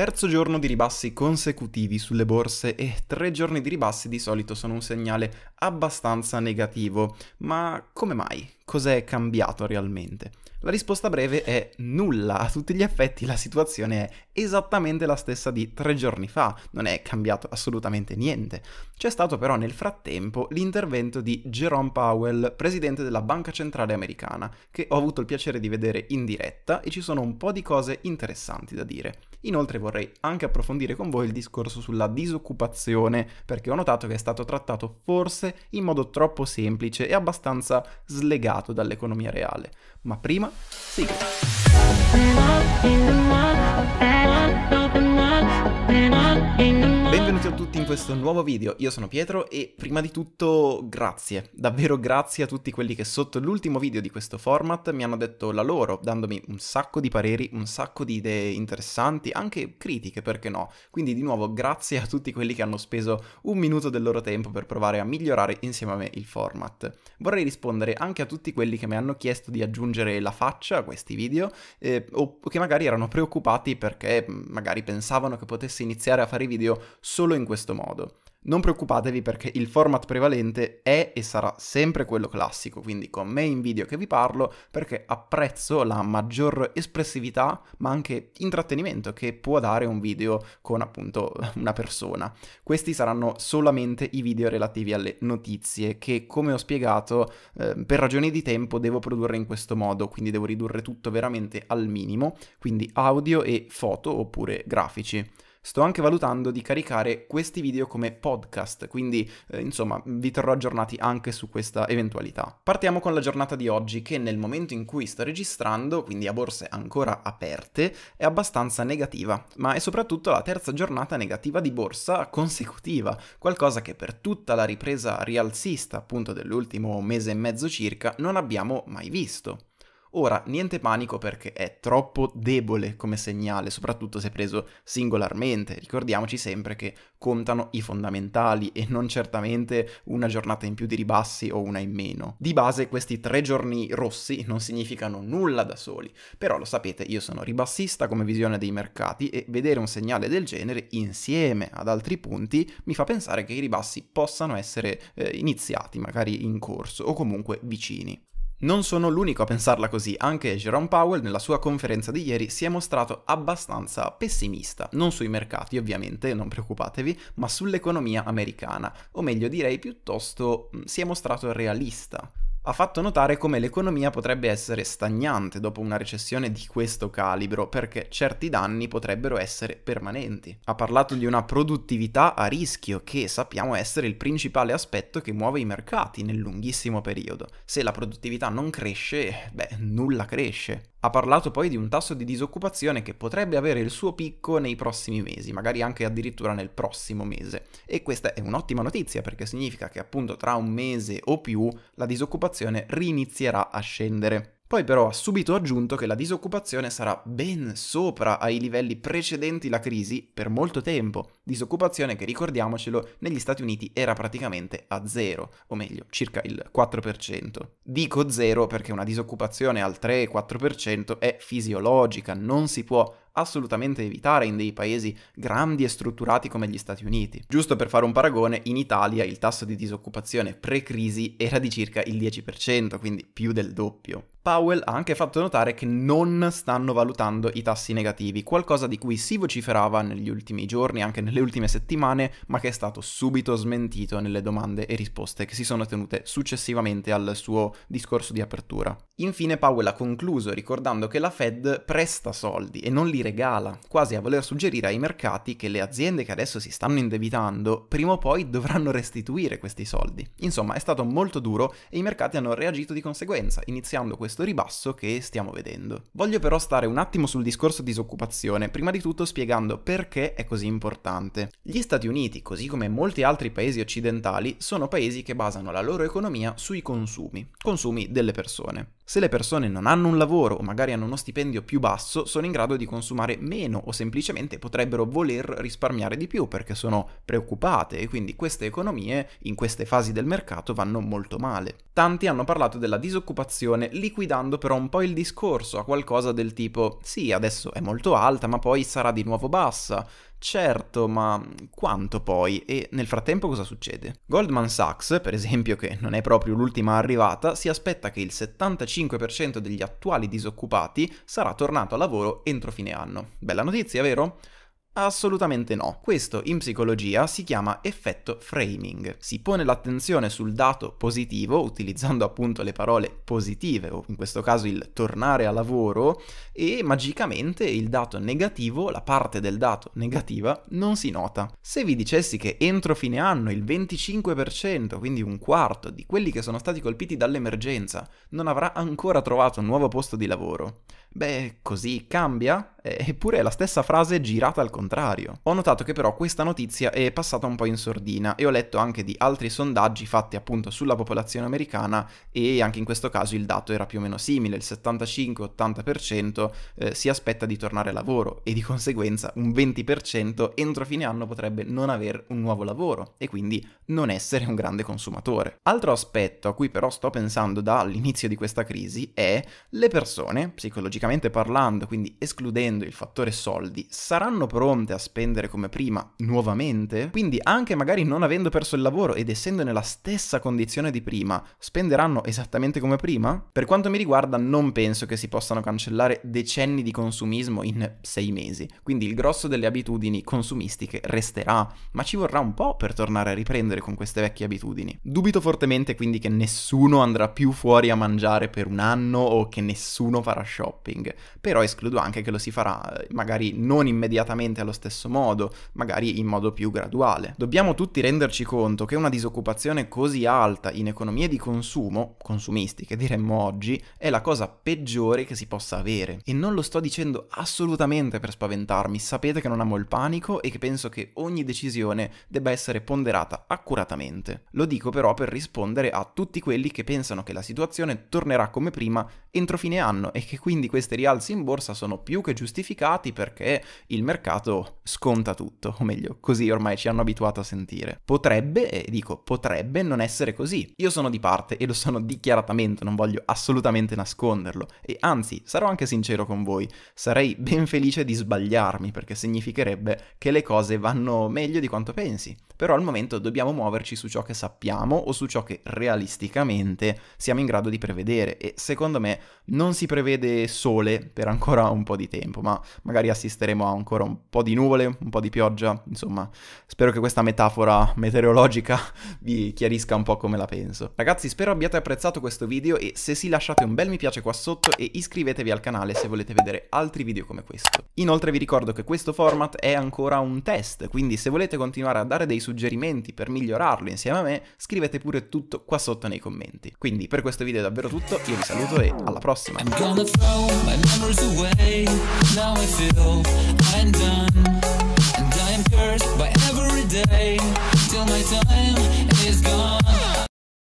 Terzo giorno di ribassi consecutivi sulle borse e tre giorni di ribassi di solito sono un segnale abbastanza negativo. Ma come mai? Cos'è cambiato realmente? La risposta breve è nulla, a tutti gli effetti la situazione è esattamente la stessa di tre giorni fa, non è cambiato assolutamente niente. C'è stato però nel frattempo l'intervento di Jerome Powell, presidente della Banca Centrale Americana, che ho avuto il piacere di vedere in diretta e ci sono un po' di cose interessanti da dire. Inoltre vorrei anche approfondire con voi il discorso sulla disoccupazione, perché ho notato che è stato trattato forse in modo troppo semplice e abbastanza slegato dall'economia reale. Ma prima, sigla. Benvenuti a tutti in questo nuovo video, io sono Pietro e prima di tutto grazie, davvero grazie a tutti quelli che sotto l'ultimo video di questo format mi hanno detto la loro, dandomi un sacco di pareri, un sacco di idee interessanti, anche critiche perché no, quindi di nuovo grazie a tutti quelli che hanno speso un minuto del loro tempo per provare a migliorare insieme a me il format. Vorrei rispondere anche a tutti quelli che mi hanno chiesto di aggiungere la faccia a questi video eh, o che magari erano preoccupati perché magari pensavano che potessi iniziare a fare i video solo solo in questo modo. Non preoccupatevi perché il format prevalente è e sarà sempre quello classico, quindi con me in video che vi parlo perché apprezzo la maggior espressività ma anche intrattenimento che può dare un video con appunto una persona. Questi saranno solamente i video relativi alle notizie che come ho spiegato eh, per ragioni di tempo devo produrre in questo modo, quindi devo ridurre tutto veramente al minimo, quindi audio e foto oppure grafici. Sto anche valutando di caricare questi video come podcast, quindi eh, insomma vi terrò aggiornati anche su questa eventualità. Partiamo con la giornata di oggi che nel momento in cui sto registrando, quindi a borse ancora aperte, è abbastanza negativa, ma è soprattutto la terza giornata negativa di borsa consecutiva, qualcosa che per tutta la ripresa rialzista appunto dell'ultimo mese e mezzo circa non abbiamo mai visto. Ora, niente panico perché è troppo debole come segnale, soprattutto se preso singolarmente. Ricordiamoci sempre che contano i fondamentali e non certamente una giornata in più di ribassi o una in meno. Di base questi tre giorni rossi non significano nulla da soli, però lo sapete, io sono ribassista come visione dei mercati e vedere un segnale del genere insieme ad altri punti mi fa pensare che i ribassi possano essere eh, iniziati, magari in corso o comunque vicini. Non sono l'unico a pensarla così, anche Jerome Powell nella sua conferenza di ieri si è mostrato abbastanza pessimista, non sui mercati ovviamente, non preoccupatevi, ma sull'economia americana, o meglio direi piuttosto mm, si è mostrato realista ha fatto notare come l'economia potrebbe essere stagnante dopo una recessione di questo calibro, perché certi danni potrebbero essere permanenti. Ha parlato di una produttività a rischio, che sappiamo essere il principale aspetto che muove i mercati nel lunghissimo periodo. Se la produttività non cresce, beh, nulla cresce. Ha parlato poi di un tasso di disoccupazione che potrebbe avere il suo picco nei prossimi mesi, magari anche addirittura nel prossimo mese. E questa è un'ottima notizia perché significa che appunto tra un mese o più la disoccupazione rinizierà a scendere. Poi però ha subito aggiunto che la disoccupazione sarà ben sopra ai livelli precedenti la crisi per molto tempo, disoccupazione che ricordiamocelo negli Stati Uniti era praticamente a zero, o meglio circa il 4%. Dico zero perché una disoccupazione al 3-4% è fisiologica, non si può assolutamente evitare in dei paesi grandi e strutturati come gli Stati Uniti. Giusto per fare un paragone, in Italia il tasso di disoccupazione pre-crisi era di circa il 10%, quindi più del doppio. Powell ha anche fatto notare che non stanno valutando i tassi negativi, qualcosa di cui si vociferava negli ultimi giorni, anche nelle ultime settimane, ma che è stato subito smentito nelle domande e risposte che si sono tenute successivamente al suo discorso di apertura. Infine Powell ha concluso ricordando che la Fed presta soldi e non li regala, quasi a voler suggerire ai mercati che le aziende che adesso si stanno indebitando prima o poi dovranno restituire questi soldi. Insomma, è stato molto duro e i mercati hanno reagito di conseguenza, iniziando questo ribasso che stiamo vedendo. Voglio però stare un attimo sul discorso disoccupazione, prima di tutto spiegando perché è così importante. Gli Stati Uniti, così come molti altri paesi occidentali, sono paesi che basano la loro economia sui consumi, consumi delle persone. Se le persone non hanno un lavoro o magari hanno uno stipendio più basso, sono in grado di consumare meno o semplicemente potrebbero voler risparmiare di più perché sono preoccupate e quindi queste economie in queste fasi del mercato vanno molto male. Tanti hanno parlato della disoccupazione liquidando però un po' il discorso a qualcosa del tipo sì, adesso è molto alta, ma poi sarà di nuovo bassa. Certo, ma quanto poi? E nel frattempo cosa succede? Goldman Sachs, per esempio, che non è proprio l'ultima arrivata, si aspetta che il 75% degli attuali disoccupati sarà tornato a lavoro entro fine anno. Bella notizia, vero? Assolutamente no. Questo in psicologia si chiama effetto framing. Si pone l'attenzione sul dato positivo, utilizzando appunto le parole positive, o in questo caso il tornare a lavoro, e magicamente il dato negativo, la parte del dato negativa, non si nota. Se vi dicessi che entro fine anno il 25%, quindi un quarto di quelli che sono stati colpiti dall'emergenza, non avrà ancora trovato un nuovo posto di lavoro, beh, così cambia? Eppure è la stessa frase girata al contrario. Ho notato che però questa notizia è passata un po' in sordina e ho letto anche di altri sondaggi fatti appunto sulla popolazione americana e anche in questo caso il dato era più o meno simile, il 75-80% eh, si aspetta di tornare a lavoro e di conseguenza un 20% entro fine anno potrebbe non avere un nuovo lavoro e quindi non essere un grande consumatore. Altro aspetto a cui però sto pensando dall'inizio di questa crisi è le persone, psicologicamente parlando, quindi escludendo togliendo il fattore soldi, saranno pronte a spendere come prima nuovamente? Quindi anche magari non avendo perso il lavoro ed essendo nella stessa condizione di prima, spenderanno esattamente come prima? Per quanto mi riguarda non penso che si possano cancellare decenni di consumismo in sei mesi, quindi il grosso delle abitudini consumistiche resterà, ma ci vorrà un po' per tornare a riprendere con queste vecchie abitudini. Dubito fortemente quindi che nessuno andrà più fuori a mangiare per un anno o che nessuno farà shopping, però escludo anche che lo si farà eh, magari non immediatamente allo stesso modo, magari in modo più graduale. Dobbiamo tutti renderci conto che una disoccupazione così alta in economie di consumo, consumistiche diremmo oggi, è la cosa peggiore che si possa avere. E non lo sto dicendo assolutamente per spaventarmi, sapete che non amo il panico e che penso che ogni decisione debba essere ponderata accuratamente. Lo dico però per rispondere a tutti quelli che pensano che la situazione tornerà come prima entro fine anno e che quindi questi rialzi in borsa sono più che giustificati perché il mercato sconta tutto, o meglio, così ormai ci hanno abituato a sentire. Potrebbe, e dico potrebbe, non essere così. Io sono di parte e lo sono dichiaratamente, non voglio assolutamente nasconderlo. E anzi, sarò anche sincero con voi, sarei ben felice di sbagliarmi perché significherebbe che le cose vanno meglio di quanto pensi. Però al momento dobbiamo muoverci su ciò che sappiamo o su ciò che realisticamente siamo in grado di prevedere e secondo me non si prevede sole per ancora un po' di tempo tempo, ma magari assisteremo a ancora un po' di nuvole, un po' di pioggia, insomma, spero che questa metafora meteorologica vi chiarisca un po' come la penso. Ragazzi, spero abbiate apprezzato questo video e se sì lasciate un bel mi piace qua sotto e iscrivetevi al canale se volete vedere altri video come questo. Inoltre vi ricordo che questo format è ancora un test, quindi se volete continuare a dare dei suggerimenti per migliorarlo insieme a me, scrivete pure tutto qua sotto nei commenti. Quindi per questo video è davvero tutto, io vi saluto e alla prossima! Now I feel I'm done And I am cursed by every day Till my time is gone.